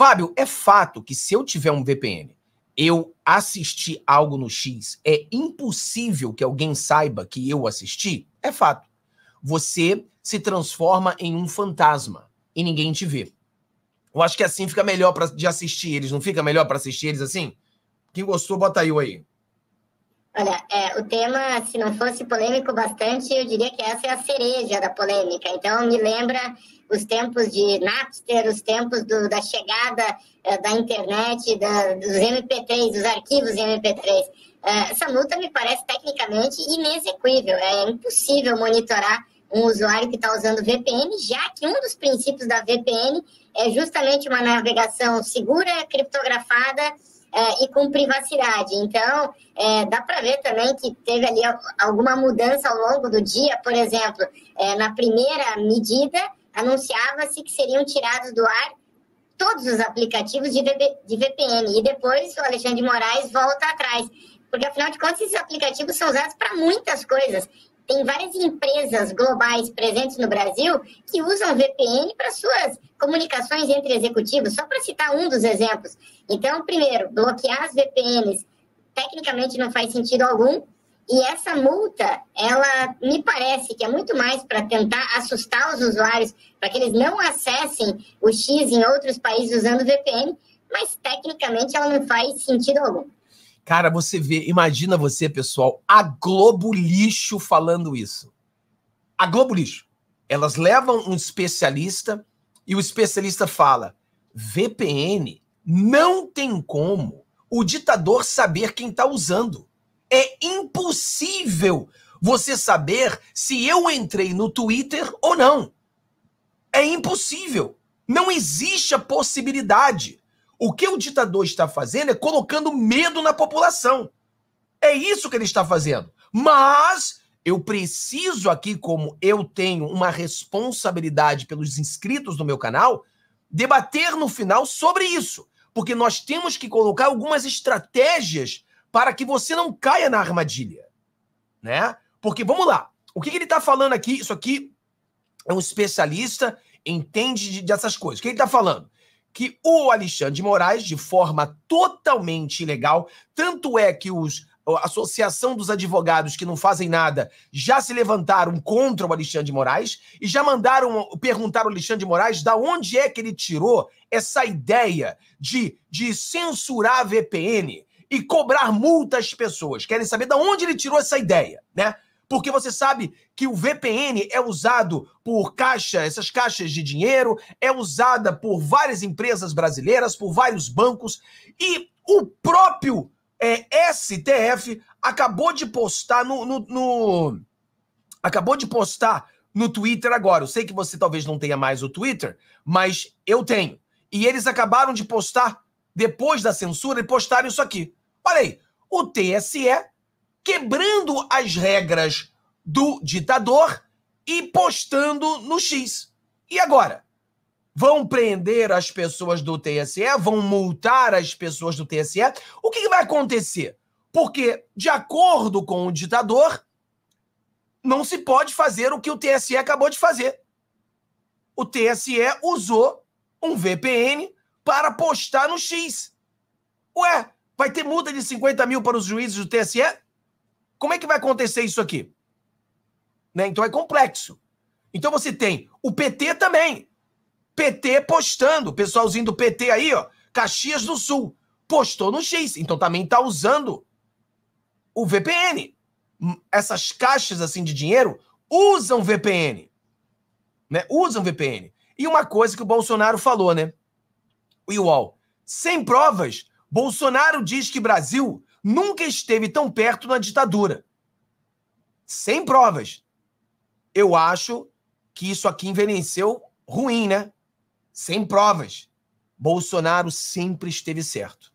Fábio, é fato que se eu tiver um VPN, eu assisti algo no X, é impossível que alguém saiba que eu assisti? É fato. Você se transforma em um fantasma e ninguém te vê. Eu acho que assim fica melhor pra, de assistir eles, não fica melhor para assistir eles assim? Quem gostou, bota aí o aí. Olha, é, o tema, se não fosse polêmico bastante, eu diria que essa é a cereja da polêmica. Então, me lembra os tempos de Napster, os tempos do, da chegada é, da internet, da, dos MP3, dos arquivos MP3. É, essa multa me parece tecnicamente inexequível. É impossível monitorar um usuário que está usando VPN, já que um dos princípios da VPN é justamente uma navegação segura, criptografada é, e com privacidade. Então, é, dá para ver também que teve ali alguma mudança ao longo do dia. Por exemplo, é, na primeira medida, anunciava-se que seriam tirados do ar todos os aplicativos de, de VPN. E depois o Alexandre de Moraes volta atrás. Porque, afinal de contas, esses aplicativos são usados para muitas coisas. Tem várias empresas globais presentes no Brasil que usam VPN para suas comunicações entre executivos, só para citar um dos exemplos. Então, primeiro, bloquear as VPNs tecnicamente não faz sentido algum. E essa multa, ela me parece que é muito mais para tentar assustar os usuários, para que eles não acessem o X em outros países usando VPN, mas tecnicamente ela não faz sentido algum. Cara, você vê, imagina você, pessoal, a Globo Lixo falando isso. A Globo Lixo. Elas levam um especialista e o especialista fala: VPN não tem como o ditador saber quem está usando. É impossível você saber se eu entrei no Twitter ou não. É impossível. Não existe a possibilidade. O que o ditador está fazendo é colocando medo na população. É isso que ele está fazendo. Mas eu preciso aqui, como eu tenho uma responsabilidade pelos inscritos do meu canal, debater no final sobre isso. Porque nós temos que colocar algumas estratégias para que você não caia na armadilha. Né? Porque, vamos lá, o que ele está falando aqui? Isso aqui é um especialista, entende dessas coisas. O que ele está falando? Que o Alexandre de Moraes, de forma totalmente ilegal, tanto é que os a Associação dos Advogados que não fazem nada já se levantaram contra o Alexandre de Moraes e já mandaram perguntar ao Alexandre de Moraes da onde é que ele tirou essa ideia de, de censurar a VPN e cobrar multas às pessoas. Querem saber da onde ele tirou essa ideia, né? Porque você sabe que o VPN é usado por caixa, essas caixas de dinheiro, é usada por várias empresas brasileiras, por vários bancos, e o próprio é, STF acabou de postar no, no, no, acabou de postar no Twitter agora. Eu sei que você talvez não tenha mais o Twitter, mas eu tenho. E eles acabaram de postar depois da censura e postaram isso aqui. Olha aí, o TSE quebrando as regras do ditador e postando no X. E agora? Vão prender as pessoas do TSE? Vão multar as pessoas do TSE? O que, vai acontecer? Porque, de acordo com o ditador, não se pode fazer o que o TSE acabou de fazer. O TSE usou um VPN para postar no X. Ué, vai ter multa de 50 mil para os juízes do TSE? Como é que vai acontecer isso aqui? Né? Então é complexo. Então você tem o PT também. PT postando, pessoalzinho do PT aí, ó, Caxias do Sul, postou no X, então também está usando o VPN. Essas caixas assim de dinheiro usam VPN. Né? Usam VPN. E uma coisa que o Bolsonaro falou, né? O UOL. Sem provas, Bolsonaro diz que Brasil nunca esteve tão perto na ditadura. Sem provas. Eu acho que isso aqui envelheceu ruim, né? Sem provas. Bolsonaro sempre esteve certo.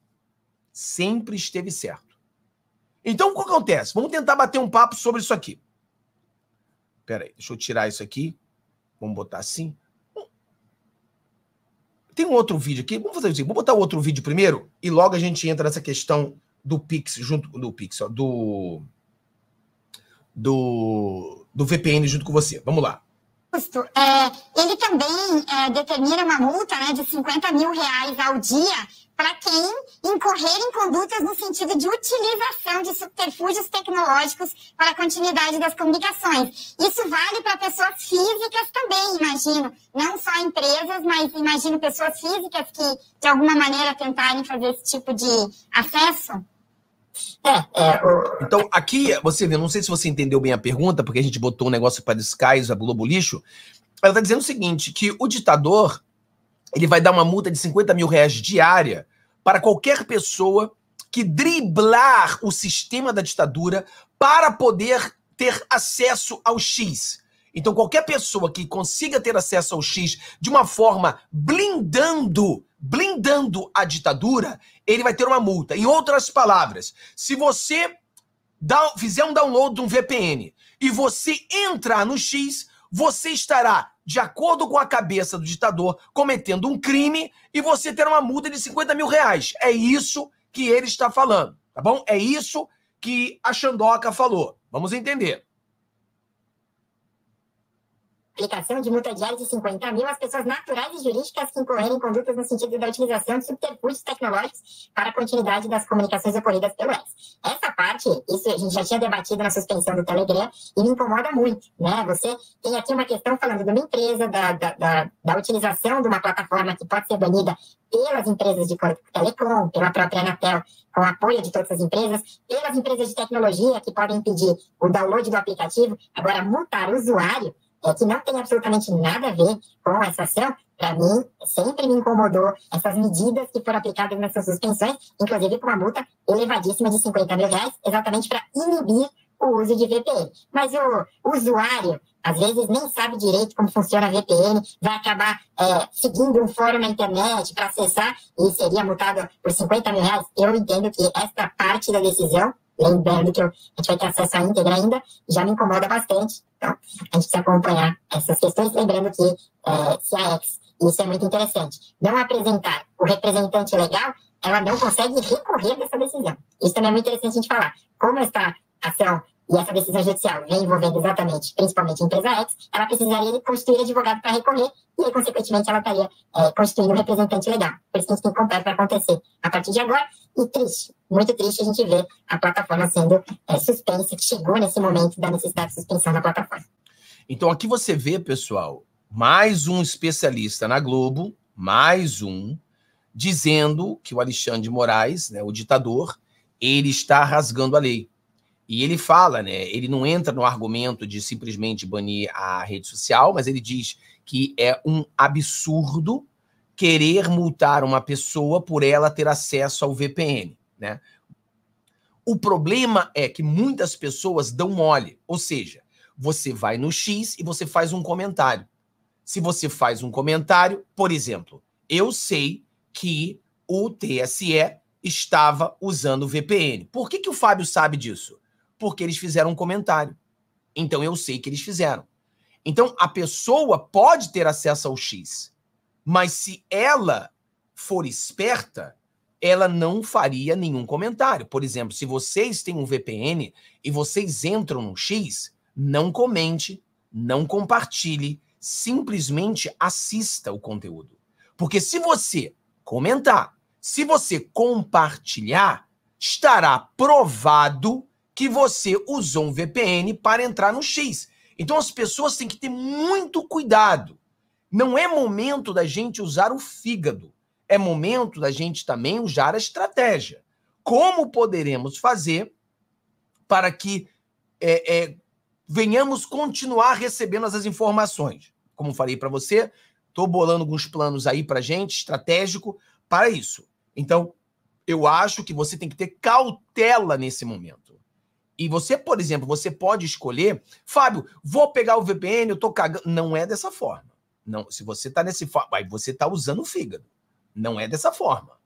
Sempre esteve certo. Então, o que acontece? Vamos tentar bater um papo sobre isso aqui. Pera aí, deixa eu tirar isso aqui. Vamos botar assim. Tem um outro vídeo aqui. Vamos fazer assim. Vamos botar outro vídeo primeiro e logo a gente entra nessa questão do Pix, junto do Pix, ó, do, do, do VPN junto com você. Vamos lá. é, ele também é, determina uma multa né, de 50 mil reais ao dia para quem incorrer em condutas no sentido de utilização de subterfúgios tecnológicos para a continuidade das comunicações. Isso vale para pessoas físicas também, imagino. Não só empresas, mas imagino pessoas físicas que, de alguma maneira, tentarem fazer esse tipo de acesso. Então, aqui, você vê, não sei se você entendeu bem a pergunta, porque a gente botou um negócio para Skies, a Globo Lixo. Ela está dizendo o seguinte: que o ditador ele vai dar uma multa de 50 mil reais diária para qualquer pessoa que driblar o sistema da ditadura para poder ter acesso ao X. Então, qualquer pessoa que consiga ter acesso ao X de uma forma blindando, blindando a ditadura, ele vai ter uma multa. Em outras palavras, se você dá, fizer um download de um VPN e você entrar no X, você estará, de acordo com a cabeça do ditador, cometendo um crime e você terá uma multa de 50 mil reais. É isso que ele está falando, tá bom? É isso que a Xandoca falou. Vamos entender aplicação de multa diária de 50 mil às pessoas naturais e jurídicas que incorrerem em condutas no sentido da utilização de subterfúgios tecnológicos para a continuidade das comunicações ocorridas pelo ex. Essa parte, isso a gente já tinha debatido na suspensão do Telegram e me incomoda muito, né? Você tem aqui uma questão falando de uma empresa, da, da, da, da utilização de uma plataforma que pode ser banida pelas empresas de telecom, pela própria Anatel, com apoio de todas as empresas, pelas empresas de tecnologia que podem impedir o download do aplicativo. Agora, multar o usuário é, que não tem absolutamente nada a ver com essa ação, para mim, sempre me incomodou essas medidas que foram aplicadas nessas suspensões, inclusive com uma multa elevadíssima de 50 mil reais, exatamente para inibir o uso de VPN. Mas o usuário, às vezes, nem sabe direito como funciona a VPN, vai acabar é, seguindo um fórum na internet para acessar e seria multado por 50 mil reais. Eu entendo que esta parte da decisão lembrando que a gente vai ter acesso à íntegra ainda, já me incomoda bastante. Então, a gente precisa acompanhar essas questões, lembrando que é, se a ex, isso é muito interessante, não apresentar o representante legal, ela não consegue recorrer dessa decisão. Isso também é muito interessante a gente falar. Como esta ação e essa decisão judicial vem envolvendo exatamente, principalmente a empresa X, ela precisaria de constituir advogado para recorrer e aí, consequentemente, ela estaria é, um representante legal. Por isso que a gente tem que para acontecer a partir de agora. E triste, muito triste a gente ver a plataforma sendo é, suspensa, que chegou nesse momento da necessidade de suspensão da plataforma. Então, aqui você vê, pessoal, mais um especialista na Globo, mais um, dizendo que o Alexandre de Moraes, né, o ditador, ele está rasgando a lei. E ele fala, né? Ele não entra no argumento de simplesmente banir a rede social, mas ele diz que é um absurdo querer multar uma pessoa por ela ter acesso ao VPN, né? O problema é que muitas pessoas dão mole, ou seja, você vai no X e você faz um comentário. Se você faz um comentário, por exemplo, eu sei que o TSE estava usando o VPN. Por que, que o Fábio sabe disso? Porque eles fizeram um comentário. Então eu sei que eles fizeram. Então, a pessoa pode ter acesso ao X, mas se ela for esperta, ela não faria nenhum comentário. Por exemplo, se vocês têm um VPN e vocês entram no X, não comente, não compartilhe, simplesmente assista o conteúdo. Porque se você comentar, se você compartilhar, estará provado que você usou um VPN para entrar no X. Então as pessoas têm que ter muito cuidado. Não é momento da gente usar o fígado. É momento da gente também usar a estratégia. Como poderemos fazer para que é, é, venhamos continuar recebendo essas informações? Como falei para você, estou bolando alguns planos aí para gente, estratégico, para isso. Então, eu acho que você tem que ter cautela nesse momento. E você, por exemplo, você pode escolher, Fábio, vou pegar o VPN, eu tô cagando. Não é dessa forma. Não, se você tá nesse, aí você tá usando o fígado. Não é dessa forma.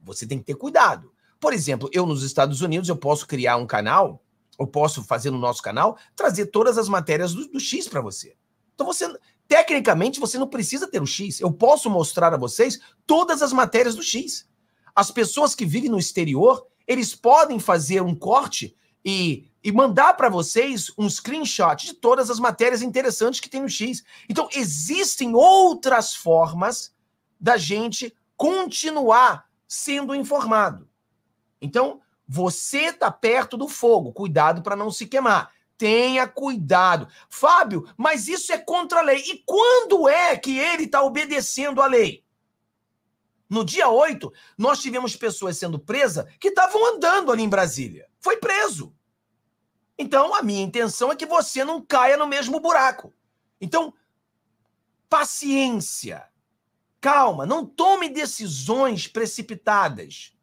Você tem que ter cuidado. Por exemplo, eu nos Estados Unidos eu posso criar um canal, eu posso fazer no nosso canal, trazer todas as matérias do, do X para você. Então você, tecnicamente, você não precisa ter o X. Eu posso mostrar a vocês todas as matérias do X. As pessoas que vivem no exterior, eles podem fazer um corte e, e mandar para vocês um screenshot de todas as matérias interessantes que tem no X. Então, existem outras formas da gente continuar sendo informado. Então, você está perto do fogo, cuidado para não se queimar. Tenha cuidado. Fábio, mas isso é contra a lei. E quando é que ele está obedecendo a lei? No dia 8, nós tivemos pessoas sendo presas que estavam andando ali em Brasília. Foi preso. Então, a minha intenção é que você não caia no mesmo buraco. Então, paciência. Calma, não tome decisões precipitadas.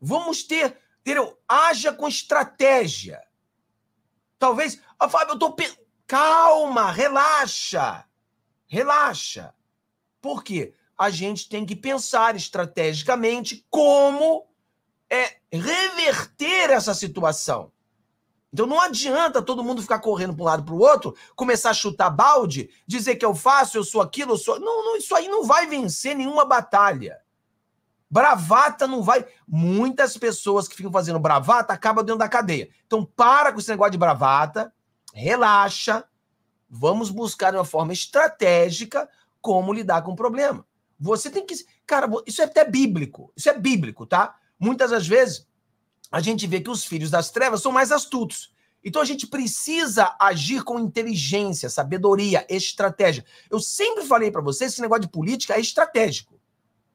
Vamos ter, entendeu? Haja com estratégia. Talvez, ah, Fábio, eu tô pe... calma, relaxa. Relaxa. Por quê? A gente tem que pensar estrategicamente como é reverter essa situação. Então não adianta todo mundo ficar correndo para um lado para o outro, começar a chutar balde, dizer que eu faço, eu sou aquilo, eu sou. Não, não, isso aí não vai vencer nenhuma batalha. Bravata não vai. Muitas pessoas que ficam fazendo bravata acabam dentro da cadeia. Então para com esse negócio de bravata, relaxa, vamos buscar uma forma estratégica como lidar com o problema. Você tem que. Cara, isso é até bíblico. Isso é bíblico, tá? Muitas das vezes a gente vê que os filhos das trevas são mais astutos. Então a gente precisa agir com inteligência, sabedoria, estratégia. Eu sempre falei para vocês esse negócio de política é estratégico.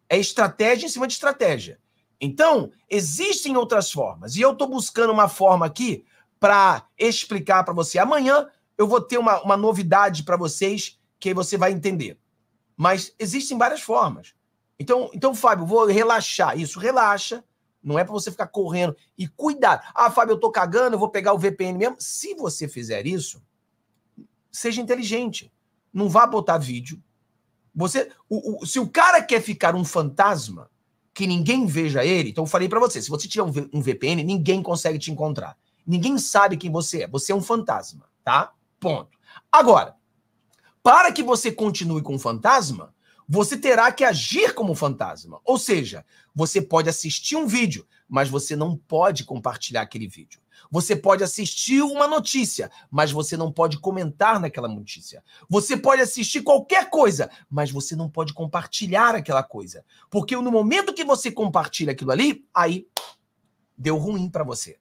É estratégia em cima de estratégia. Então, existem outras formas. E eu estou buscando uma forma aqui para explicar para você. Amanhã eu vou ter uma, uma novidade para vocês que você vai entender. Mas existem várias formas. Então, então, Fábio, vou relaxar. Isso, relaxa não é para você ficar correndo. E cuidado. Ah, Fábio, eu tô cagando, eu vou pegar o VPN mesmo. Se você fizer isso, seja inteligente. Não vá botar vídeo. Você, o, o, se o cara quer ficar um fantasma, que ninguém veja ele, então eu falei para você, se você tiver um, um VPN, ninguém consegue te encontrar. Ninguém sabe quem você é. Você é um fantasma, tá? Ponto. Agora, para que você continue com o fantasma, você terá que agir como fantasma. Ou seja, você pode assistir um vídeo, mas você não pode compartilhar aquele vídeo. Você pode assistir uma notícia, mas você não pode comentar naquela notícia. Você pode assistir qualquer coisa, mas você não pode compartilhar aquela coisa. Porque no momento que você compartilha aquilo ali, aí deu ruim para você.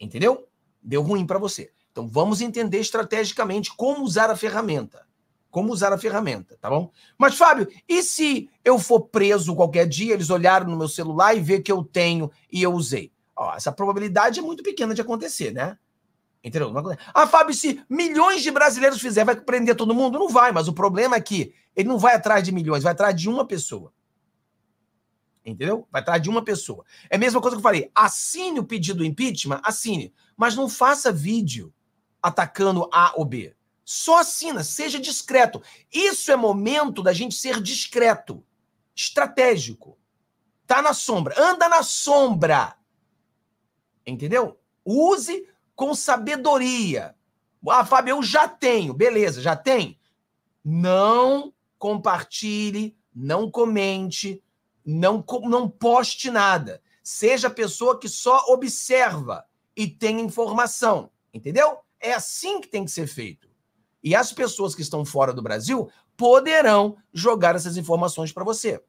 Entendeu? Deu ruim para você. Então vamos entender estrategicamente como usar a ferramenta como usar a ferramenta, tá bom? Mas, Fábio, e se eu for preso qualquer dia, eles olharam no meu celular e ver que eu tenho e eu usei? Ó, essa probabilidade é muito pequena de acontecer, né? Entendeu? Ah, Fábio, se milhões de brasileiros fizer, vai prender todo mundo? Não vai, mas o problema é que ele não vai atrás de milhões, vai atrás de uma pessoa. Entendeu? Vai atrás de uma pessoa. É a mesma coisa que eu falei. Assine o pedido do impeachment, assine. Mas não faça vídeo atacando A ou B. Só assina, seja discreto. Isso é momento da gente ser discreto, estratégico. Tá na sombra, anda na sombra. Entendeu? Use com sabedoria. Ah, Fábio, eu já tenho. Beleza, já tem? Não compartilhe, não comente, não, não poste nada. Seja a pessoa que só observa e tem informação. Entendeu? É assim que tem que ser feito. E as pessoas que estão fora do Brasil poderão jogar essas informações para você.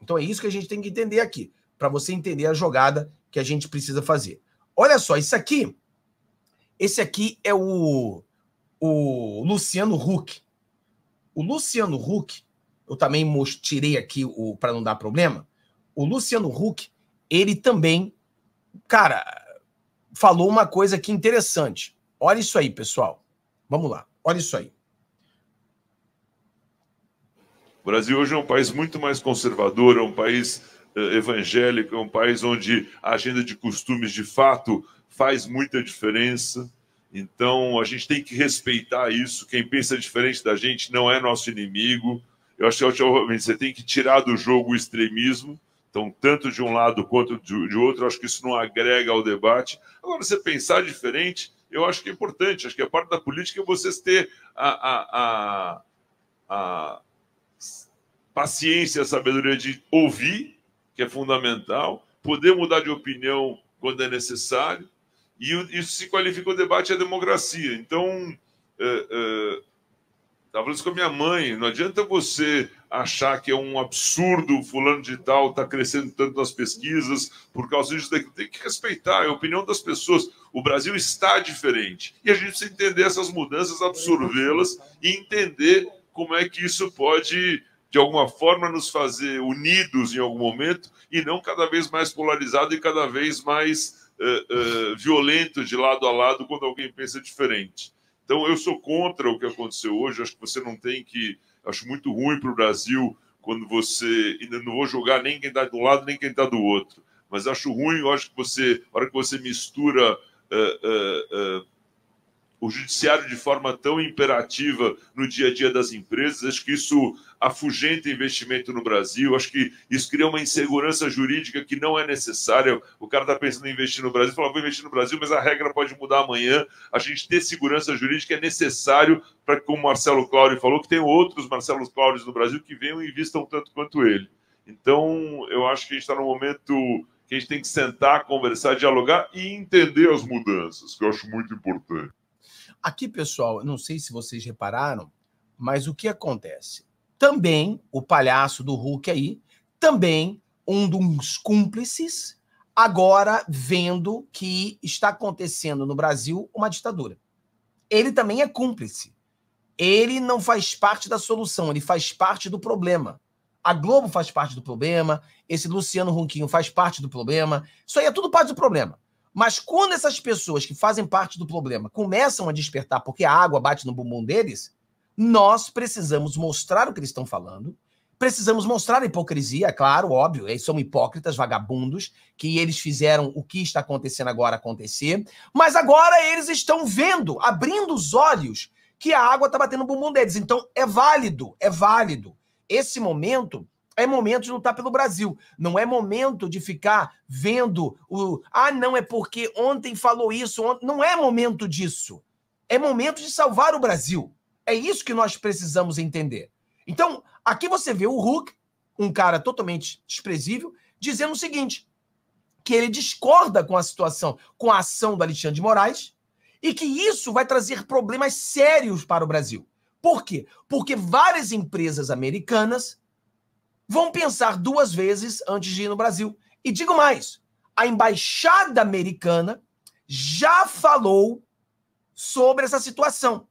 Então é isso que a gente tem que entender aqui, para você entender a jogada que a gente precisa fazer. Olha só, isso aqui, esse aqui é o, o Luciano Huck. O Luciano Huck, eu também tirei aqui o para não dar problema. O Luciano Huck, ele também, cara, falou uma coisa aqui interessante. Olha isso aí, pessoal. Vamos lá. Olha isso aí. O Brasil hoje é um país muito mais conservador, é um país eh, evangélico, é um país onde a agenda de costumes de fato faz muita diferença. Então a gente tem que respeitar isso. Quem pensa diferente da gente não é nosso inimigo. Eu acho que obviamente, você tem que tirar do jogo o extremismo. Então, tanto de um lado quanto de outro, acho que isso não agrega ao debate. Agora, você pensar diferente, eu acho que é importante. Acho que a parte da política é vocês ter a, a, a, a paciência, a sabedoria de ouvir, que é fundamental, poder mudar de opinião quando é necessário, E isso se qualifica o debate à democracia. Então, é, é, estava falando isso com a minha mãe, não adianta você achar que é um absurdo fulano de tal está crescendo tanto nas pesquisas por causa disso daqui. Tem que respeitar a opinião das pessoas. O Brasil está diferente. E a gente precisa entender essas mudanças, absorvê-las e entender como é que isso pode, de alguma forma, nos fazer unidos em algum momento e não cada vez mais polarizado e cada vez mais uh, uh, violento de lado a lado quando alguém pensa diferente. Então, eu sou contra o que aconteceu hoje. Acho que você não tem que. Acho muito ruim para o Brasil quando você. Ainda não vou julgar nem quem está de um lado nem quem está do outro. Mas acho ruim, eu acho que você, na hora que você mistura uh, uh, uh, o judiciário de forma tão imperativa no dia a dia das empresas. Acho que isso afugenta investimento no Brasil. Acho que isso cria uma insegurança jurídica que não é necessária. O cara está pensando em investir no Brasil, fala, vou investir no Brasil, mas a regra pode mudar amanhã. A gente ter segurança jurídica é necessário para, como o Marcelo Claudio falou, que tem outros Marcelo Cláudios no Brasil que venham e investam tanto quanto ele. Então, eu acho que a gente está num momento que a gente tem que sentar, conversar, dialogar e entender as mudanças, que eu acho muito importante. Aqui, pessoal, não sei se vocês repararam, mas o que acontece? Também o palhaço do Hulk aí, também um dos cúmplices, agora vendo que está acontecendo no Brasil uma ditadura. Ele também é cúmplice. Ele não faz parte da solução, ele faz parte do problema. A Globo faz parte do problema, esse Luciano Ronquinho faz parte do problema. Isso aí é tudo parte do problema. Mas quando essas pessoas que fazem parte do problema começam a despertar porque a água bate no bumbum deles, nós precisamos mostrar o que eles estão falando, precisamos mostrar a hipocrisia, claro, óbvio, eles são hipócritas, vagabundos, que eles fizeram o que está acontecendo agora acontecer, mas agora eles estão vendo, abrindo os olhos, que a água está batendo no bumbum deles. Então é válido, é válido. Esse momento é momento de lutar pelo Brasil. Não é momento de ficar vendo o. Ah, não, é porque ontem falou isso. Ontem... Não é momento disso. É momento de salvar o Brasil. É isso que nós precisamos entender. Então, aqui você vê o Hulk, um cara totalmente desprezível, dizendo o seguinte: que ele discorda com a situação, com a ação do Alexandre de Moraes, e que isso vai trazer problemas sérios para o Brasil. Por quê? Porque várias empresas americanas vão pensar duas vezes antes de ir no Brasil. E digo mais: a embaixada americana já falou sobre essa situação.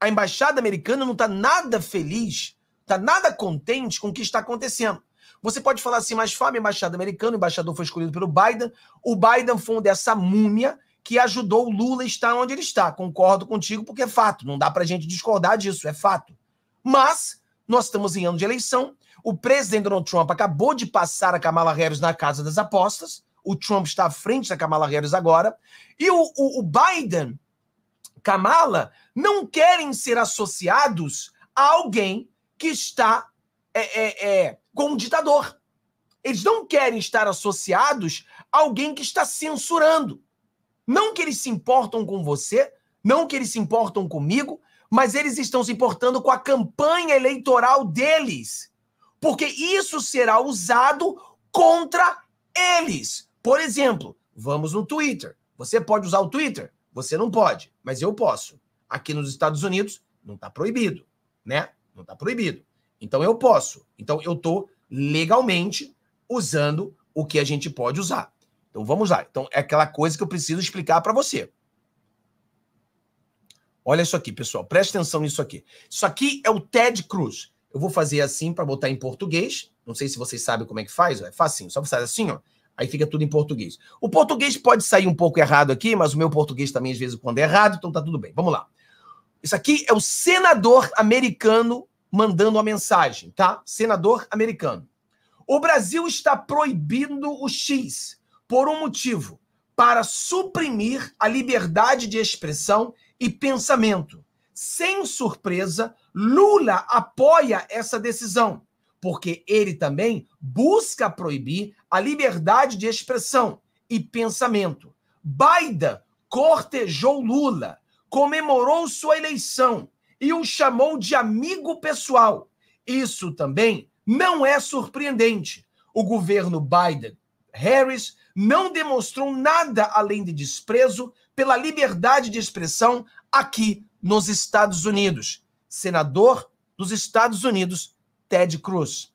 A embaixada americana não está nada feliz, está nada contente com o que está acontecendo. Você pode falar assim, mas Fábio, embaixada americana, o embaixador foi escolhido pelo Biden. O Biden foi um dessa múmia que ajudou o Lula a estar onde ele está. Concordo contigo, porque é fato. Não dá para a gente discordar disso, é fato. Mas nós estamos em ano de eleição o presidente Donald Trump acabou de passar a Kamala Harris na casa das apostas. O Trump está à frente da Kamala Harris agora. E o, o, o Biden, Kamala, não querem ser associados a alguém que está é, é, é, com um ditador. Eles não querem estar associados a alguém que está censurando. Não que eles se importam com você, não que eles se importam comigo, mas eles estão se importando com a campanha eleitoral deles porque isso será usado contra eles. Por exemplo, vamos no Twitter. Você pode usar o Twitter? Você não pode, mas eu posso. Aqui nos Estados Unidos não está proibido, né? Não está proibido. Então eu posso. Então eu estou legalmente usando o que a gente pode usar. Então vamos lá. Então é aquela coisa que eu preciso explicar para você. Olha isso aqui, pessoal. Preste atenção nisso aqui. Isso aqui é o Ted Cruz. Eu vou fazer assim para botar em português. Não sei se vocês sabem como é que faz. É facinho. Só você assim, ó. Aí fica tudo em português. O português pode sair um pouco errado aqui, mas o meu português também às vezes quando é errado, então tá tudo bem. Vamos lá. Isso aqui é o senador americano mandando uma mensagem, tá? Senador americano. O Brasil está proibindo o X por um motivo, para suprimir a liberdade de expressão e pensamento. Sem surpresa, Lula apoia essa decisão, porque ele também busca proibir a liberdade de expressão e pensamento. Biden cortejou Lula, comemorou sua eleição e o chamou de amigo pessoal. Isso também não é surpreendente. O governo Biden Harris não demonstrou nada além de desprezo pela liberdade de expressão aqui nos Estados Unidos. Senador dos Estados Unidos, Ted Cruz.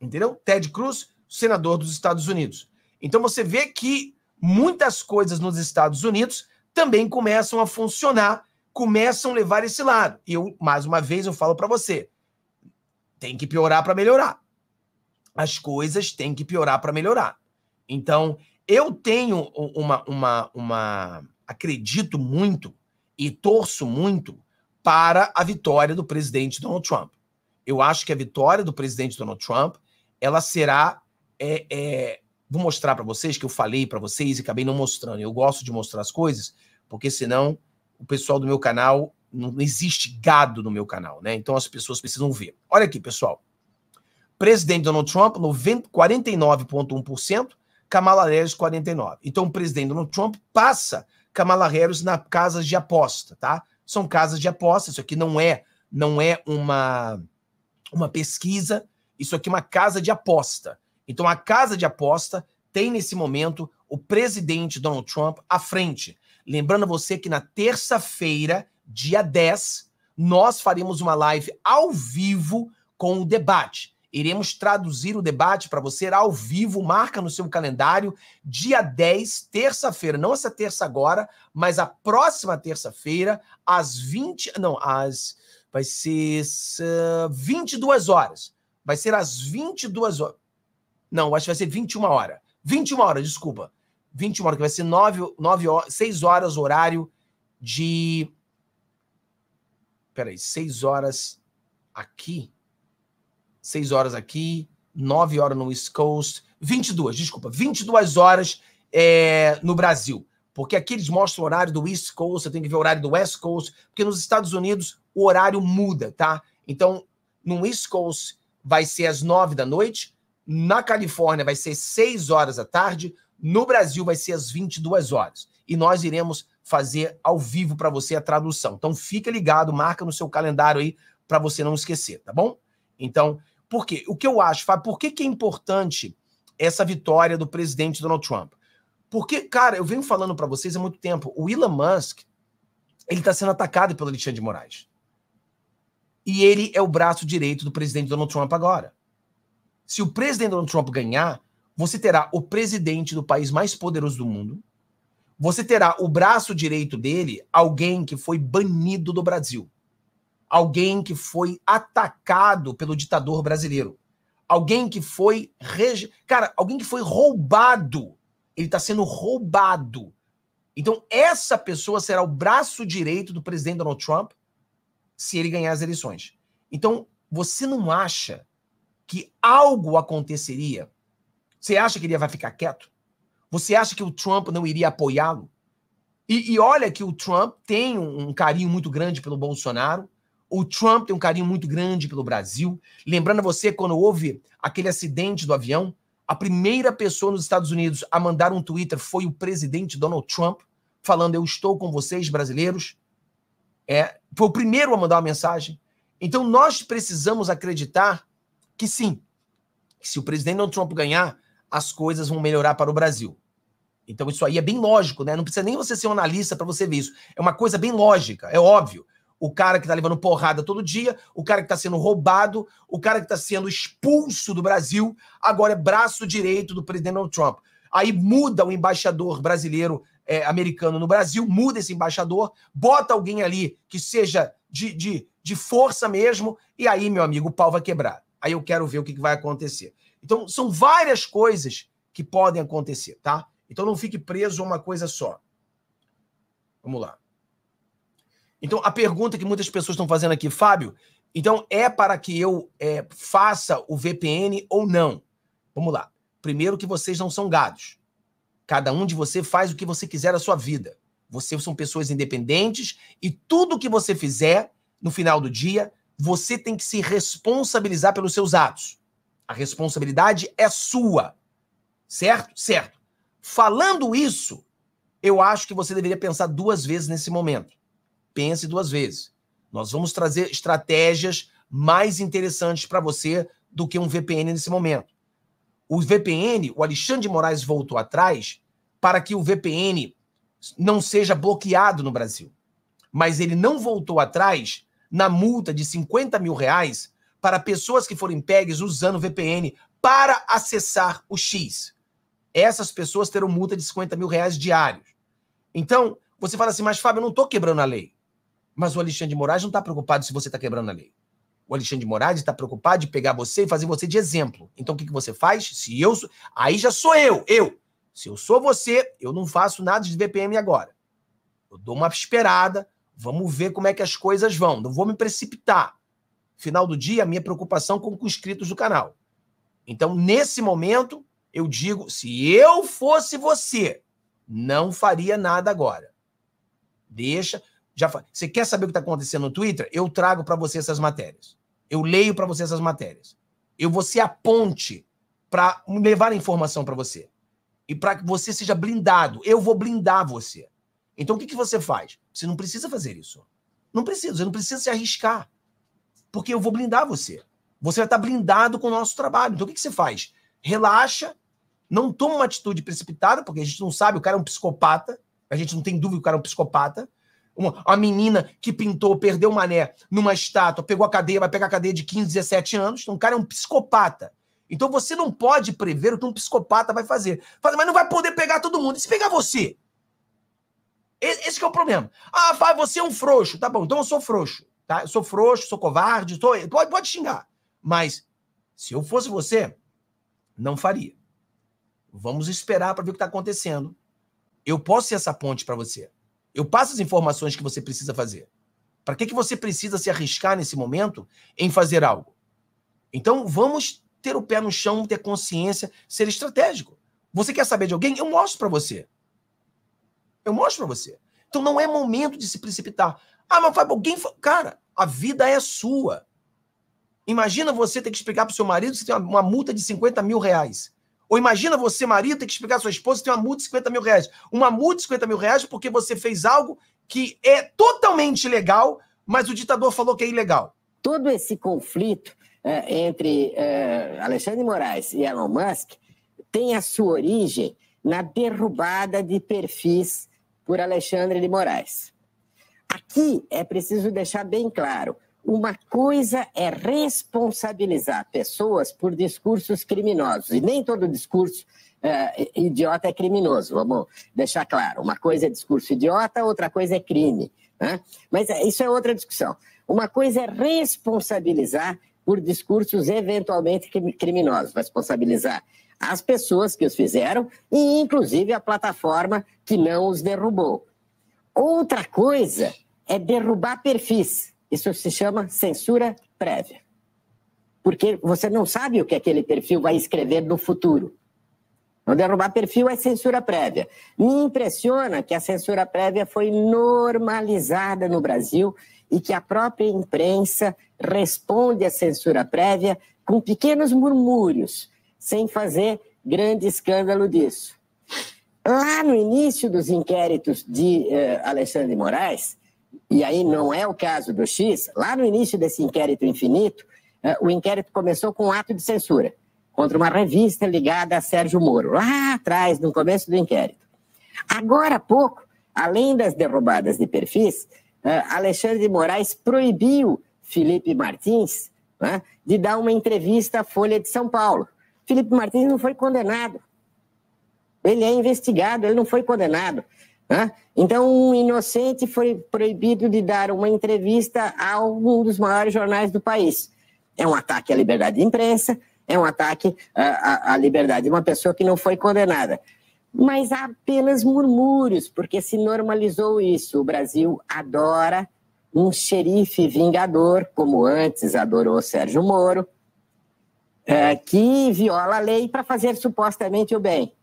Entendeu? Ted Cruz, senador dos Estados Unidos. Então você vê que muitas coisas nos Estados Unidos também começam a funcionar, começam a levar esse lado. E eu, mais uma vez, eu falo para você, tem que piorar para melhorar. As coisas têm que piorar para melhorar. Então, eu tenho uma, uma, uma. Acredito muito e torço muito para a vitória do presidente Donald Trump. Eu acho que a vitória do presidente Donald Trump ela será. É, é... Vou mostrar para vocês que eu falei para vocês e acabei não mostrando. Eu gosto de mostrar as coisas, porque senão o pessoal do meu canal não existe gado no meu canal, né? Então as pessoas precisam ver. Olha aqui, pessoal. Presidente Donald Trump, 49,1%, Kamala Harris, 49%. Então o presidente Donald Trump passa Kamala Harris na casas de aposta, tá? São casas de aposta, isso aqui não é não é uma uma pesquisa, isso aqui é uma casa de aposta. Então a casa de aposta tem nesse momento o presidente Donald Trump à frente. Lembrando a você que na terça-feira dia 10, nós faremos uma live ao vivo com o debate. Iremos traduzir o debate para você ao vivo, marca no seu calendário, dia 10, terça-feira, não essa terça agora, mas a próxima terça-feira, às 20, não, às vai ser uh, 22 horas. Vai ser às 22 horas. Não, acho que vai ser 21 horas. 21 horas, desculpa. 21 horas, que vai ser 9, 9 horas, 6 horas horário de peraí, 6 horas aqui, 6 horas aqui, 9 horas no East Coast, 22, desculpa, 22 horas é, no Brasil. Porque aqui eles mostram o horário do East Coast, você tem que ver o horário do West Coast, porque nos Estados Unidos o horário muda, tá? Então, no East Coast vai ser às 9 da noite, na Califórnia vai ser 6 horas da tarde, no Brasil vai ser às 22 horas. E nós iremos fazer ao vivo para você a tradução. Então fica ligado, marca no seu calendário aí para você não esquecer, tá bom? Então, por quê? O que eu acho, Fábio, por que, que é importante essa vitória do presidente Donald Trump? Porque, cara, eu venho falando para vocês há muito tempo, o Elon Musk, ele está sendo atacado pelo Alexandre de Moraes. E ele é o braço direito do presidente Donald Trump agora. Se o presidente Donald Trump ganhar, você terá o presidente do país mais poderoso do mundo, você terá o braço direito dele alguém que foi banido do Brasil. Alguém que foi atacado pelo ditador brasileiro. Alguém que foi. Rege... Cara, alguém que foi roubado. Ele está sendo roubado. Então, essa pessoa será o braço direito do presidente Donald Trump se ele ganhar as eleições. Então, você não acha que algo aconteceria? Você acha que ele vai ficar quieto? Você acha que o Trump não iria apoiá-lo? E, e, olha que o Trump tem um, um carinho muito grande pelo Bolsonaro. O Trump tem um carinho muito grande pelo Brasil. Lembrando você, quando houve aquele acidente do avião, a primeira pessoa nos Estados Unidos a mandar um Twitter foi o presidente Donald Trump, falando: Eu estou com vocês, brasileiros. É, foi o primeiro a mandar uma mensagem. Então nós precisamos acreditar que sim, que se o presidente Donald Trump ganhar, as coisas vão melhorar para o Brasil. Então isso aí é bem lógico, né? Não precisa nem você ser um analista para você ver isso. É uma coisa bem lógica, é óbvio. O cara que está levando porrada todo dia, o cara que está sendo roubado, o cara que está sendo expulso do Brasil, agora é braço direito do presidente Donald Trump. Aí muda o embaixador brasileiro é, americano no Brasil, muda esse embaixador, bota alguém ali que seja de, de, de força mesmo, e aí, meu amigo, o pau vai quebrar. Aí eu quero ver o que, que vai acontecer. Então, são várias coisas que podem acontecer, tá? Então, não fique preso a uma coisa só. Vamos lá. Então, a pergunta que muitas pessoas estão fazendo aqui, Fábio, então é para que eu é, faça o VPN ou não? Vamos lá. Primeiro que vocês não são gados. Cada um de você faz o que você quiser da sua vida. Vocês são pessoas independentes e tudo que você fizer no final do dia, você tem que se responsabilizar pelos seus atos. A responsabilidade é sua. Certo? Certo. Falando isso, eu acho que você deveria pensar duas vezes nesse momento. Pense duas vezes. Nós vamos trazer estratégias mais interessantes para você do que um VPN nesse momento. O VPN, o Alexandre de Moraes voltou atrás para que o VPN não seja bloqueado no Brasil. Mas ele não voltou atrás na multa de 50 mil reais para pessoas que forem pegues usando VPN para acessar o X. Essas pessoas terão multa de 50 mil reais diários. Então, você fala assim, mas Fábio, eu não estou quebrando a lei. Mas o Alexandre de Moraes não está preocupado se você está quebrando a lei. O Alexandre de Moraes está preocupado de pegar você e fazer você de exemplo. Então, o que, que você faz? Se eu. Aí já sou eu, eu. Se eu sou você, eu não faço nada de VPN agora. Eu dou uma esperada, vamos ver como é que as coisas vão. Não vou me precipitar. Final do dia, a minha preocupação com os inscritos do canal. Então, nesse momento, eu digo: se eu fosse você, não faria nada agora. Deixa. Já, você quer saber o que está acontecendo no Twitter? Eu trago para você essas matérias. Eu leio para você essas matérias. Eu vou ser a ponte para levar a informação para você. E para que você seja blindado. Eu vou blindar você. Então o que, que você faz? Você não precisa fazer isso. Não precisa, você não precisa se arriscar. Porque eu vou blindar você. Você vai estar blindado com o nosso trabalho. Então o que, que você faz? Relaxa, não toma uma atitude precipitada, porque a gente não sabe, o cara é um psicopata. A gente não tem dúvida que o cara é um psicopata. Uma, menina que pintou, perdeu mané numa estátua, pegou a cadeia, vai pegar a cadeia de 15, 17 anos. Então, o cara é um psicopata. Então você não pode prever o que um psicopata vai fazer. Mas não vai poder pegar todo mundo. E se pegar você? Esse é o problema. Ah, vai, você é um frouxo. Tá bom, então eu sou frouxo. Tá? Eu sou frouxo, sou covarde, sou... Pode, pode xingar. Mas se eu fosse você, não faria. Vamos esperar para ver o que está acontecendo. Eu posso ser essa ponte para você. Eu passo as informações que você precisa fazer. Para que, que você precisa se arriscar nesse momento em fazer algo? Então, vamos ter o pé no chão, ter consciência, ser estratégico. Você quer saber de alguém? Eu mostro para você. Eu mostro para você. Então, não é momento de se precipitar. Ah, mas Fábio, alguém. Cara, a vida é sua. Imagina você ter que explicar para o seu marido que você tem uma multa de 50 mil reais. Ou imagina você, marido, ter que explicar à sua esposa que tem uma multa de 50 mil reais. Uma multa de 50 mil reais porque você fez algo que é totalmente legal, mas o ditador falou que é ilegal. Todo esse conflito é, entre é, Alexandre Moraes e Elon Musk tem a sua origem na derrubada de perfis por Alexandre de Moraes. Aqui é preciso deixar bem claro: uma coisa é responsabilizar pessoas por discursos criminosos, e nem todo discurso é, idiota é criminoso, vamos deixar claro. Uma coisa é discurso idiota, outra coisa é crime. Né? Mas é, isso é outra discussão. Uma coisa é responsabilizar por discursos eventualmente criminosos, responsabilizar as pessoas que os fizeram e, inclusive, a plataforma que não os derrubou. Outra coisa é derrubar perfis. Isso se chama censura prévia. Porque você não sabe o que aquele perfil vai escrever no futuro. Não derrubar perfil é censura prévia. Me impressiona que a censura prévia foi normalizada no Brasil e que a própria imprensa responde à censura prévia com pequenos murmúrios, sem fazer grande escândalo disso. Lá no início dos inquéritos de uh, Alexandre Moraes, e aí não é o caso do X, lá no início desse inquérito infinito, uh, o inquérito começou com um ato de censura contra uma revista ligada a Sérgio Moro, lá atrás, no começo do inquérito. Agora há pouco, além das derrubadas de perfis, uh, Alexandre de Moraes proibiu Felipe Martins né, de dar uma entrevista à Folha de São Paulo. Felipe Martins não foi condenado. Ele é investigado, ele não foi condenado. Né? Então, um inocente foi proibido de dar uma entrevista a um dos maiores jornais do país. É um ataque à liberdade de imprensa, é um ataque à, à, à liberdade de uma pessoa que não foi condenada. Mas há apenas murmúrios, porque se normalizou isso. O Brasil adora um xerife vingador, como antes adorou Sérgio Moro, é, que viola a lei para fazer supostamente o bem.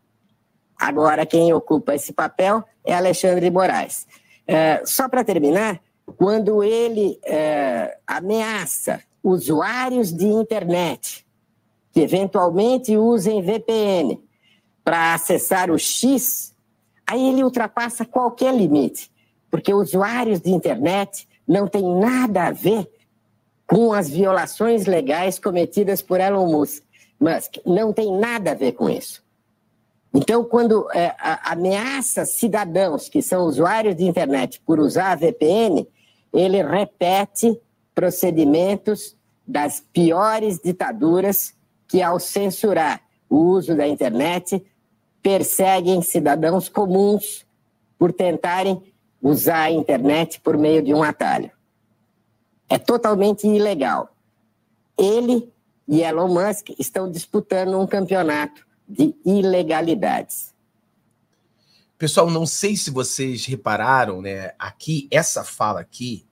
Agora, quem ocupa esse papel é Alexandre de Moraes. É, só para terminar, quando ele é, ameaça usuários de internet que eventualmente usem VPN para acessar o X, aí ele ultrapassa qualquer limite, porque usuários de internet não têm nada a ver com as violações legais cometidas por Elon Musk. Musk não tem nada a ver com isso. Então, quando é, ameaça cidadãos que são usuários de internet por usar a VPN, ele repete procedimentos das piores ditaduras que, ao censurar o uso da internet, perseguem cidadãos comuns por tentarem usar a internet por meio de um atalho. É totalmente ilegal. Ele e Elon Musk estão disputando um campeonato de ilegalidades. Pessoal, não sei se vocês repararam, né? Aqui, essa fala aqui,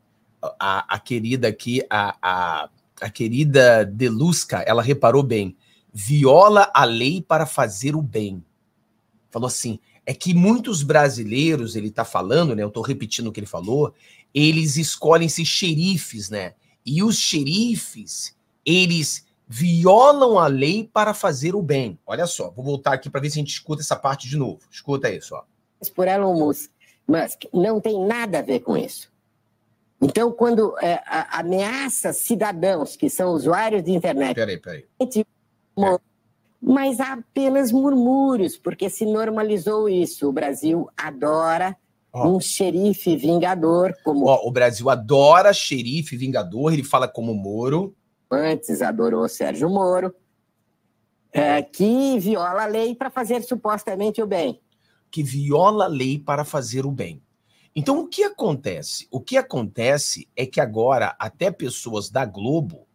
a, a querida aqui, a, a, a querida Delusca, ela reparou bem. Viola a lei para fazer o bem. Falou assim: é que muitos brasileiros, ele está falando, né? Eu estou repetindo o que ele falou, eles escolhem-se xerifes, né? E os xerifes, eles violam a lei para fazer o bem. Olha só, vou voltar aqui para ver se a gente escuta essa parte de novo. Escuta isso, ó. Por Elon Musk, Musk não tem nada a ver com isso. Então, quando é, ameaça cidadãos que são usuários de internet. Peraí, peraí. Mas há apenas murmúrios, porque se normalizou isso. O Brasil adora oh. um xerife vingador como. Oh, o Brasil adora xerife vingador, ele fala como Moro antes adorou Sérgio Moro, é, que viola a lei para fazer supostamente o bem. Que viola a lei para fazer o bem. Então, o que acontece? O que acontece é que agora até pessoas da Globo,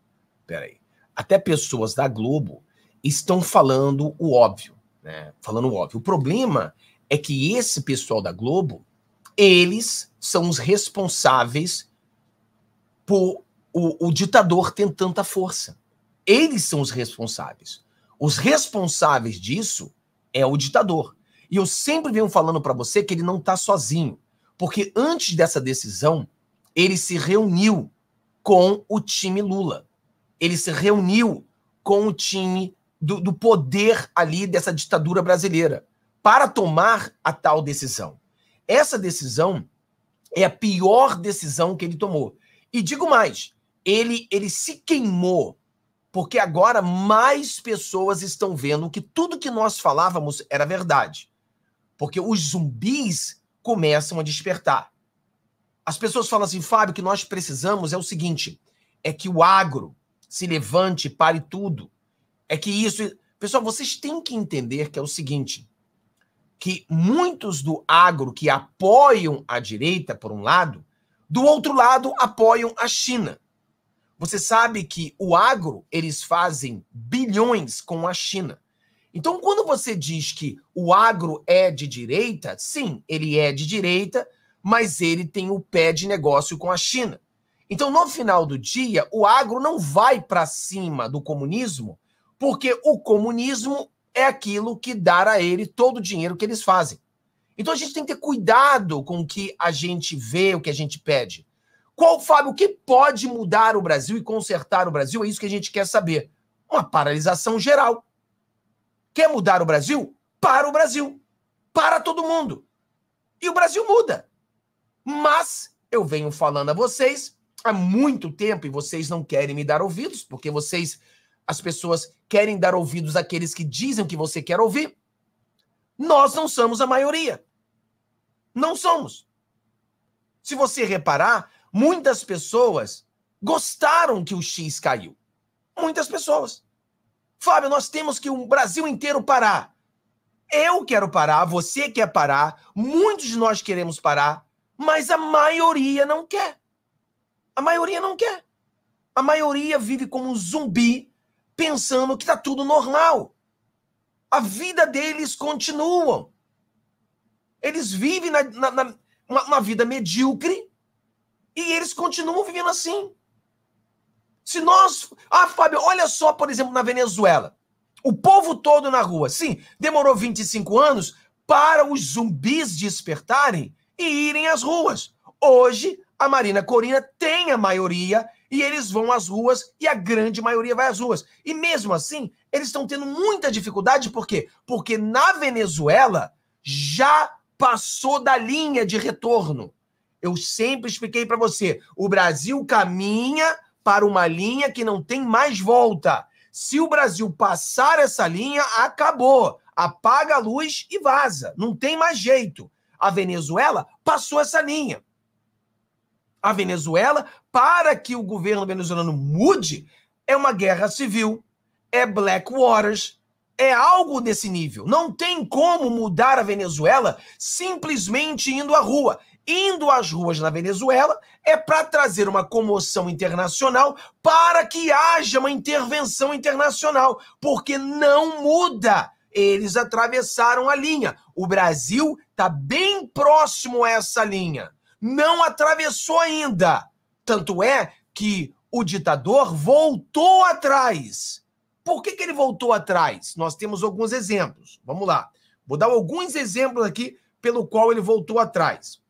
peraí, até pessoas da Globo estão falando o óbvio, né? Falando o óbvio. O problema é que esse pessoal da Globo, eles são os responsáveis por o, o ditador tem tanta força. Eles são os responsáveis. Os responsáveis disso é o ditador. E eu sempre venho falando para você que ele não está sozinho, porque antes dessa decisão, ele se reuniu com o time Lula. Ele se reuniu com o time do, do poder ali dessa ditadura brasileira para tomar a tal decisão. Essa decisão é a pior decisão que ele tomou. E digo mais, ele, ele se queimou, porque agora mais pessoas estão vendo que tudo que nós falávamos era verdade. Porque os zumbis começam a despertar. As pessoas falam assim, Fábio, o que nós precisamos é o seguinte: é que o agro se levante, pare tudo. É que isso. Pessoal, vocês têm que entender que é o seguinte: que muitos do agro que apoiam a direita, por um lado, do outro lado apoiam a China. Você sabe que o agro, eles fazem bilhões com a China. Então, quando você diz que o agro é de direita, sim, ele é de direita, mas ele tem o pé de negócio com a China. Então, no final do dia, o agro não vai para cima do comunismo, porque o comunismo é aquilo que dá a ele todo o dinheiro que eles fazem. Então, a gente tem que ter cuidado com o que a gente vê, o que a gente pede. Qual, Fábio, o que pode mudar o Brasil e consertar o Brasil? É isso que a gente quer saber. Uma paralisação geral. Quer mudar o Brasil? Para o Brasil. Para todo mundo. E o Brasil muda. Mas eu venho falando a vocês há muito tempo e vocês não querem me dar ouvidos, porque vocês, as pessoas, querem dar ouvidos àqueles que dizem que você quer ouvir. Nós não somos a maioria. Não somos. Se você reparar, Muitas pessoas gostaram que o X caiu. Muitas pessoas. Fábio, nós temos que o Brasil inteiro parar. Eu quero parar, você quer parar, muitos de nós queremos parar, mas a maioria não quer. A maioria não quer. A maioria vive como um zumbi, pensando que está tudo normal. A vida deles continua. Eles vivem na, na, na uma, uma vida medíocre, e eles continuam vivendo assim. Se nós. Ah, Fábio, olha só, por exemplo, na Venezuela. O povo todo na rua. Sim, demorou 25 anos para os zumbis despertarem e irem às ruas. Hoje, a Marina Corina tem a maioria e eles vão às ruas e a grande maioria vai às ruas. E mesmo assim, eles estão tendo muita dificuldade, por quê? Porque na Venezuela já passou da linha de retorno. Eu sempre expliquei para você: o Brasil caminha para uma linha que não tem mais volta. Se o Brasil passar essa linha, acabou. Apaga a luz e vaza. Não tem mais jeito. A Venezuela passou essa linha. A Venezuela, para que o governo venezuelano mude, é uma guerra civil, é Black Waters, é algo desse nível. Não tem como mudar a Venezuela simplesmente indo à rua. Indo às ruas na Venezuela é para trazer uma comoção internacional para que haja uma intervenção internacional, porque não muda. Eles atravessaram a linha. O Brasil está bem próximo a essa linha. Não atravessou ainda. Tanto é que o ditador voltou atrás. Por que, que ele voltou atrás? Nós temos alguns exemplos. Vamos lá. Vou dar alguns exemplos aqui pelo qual ele voltou atrás.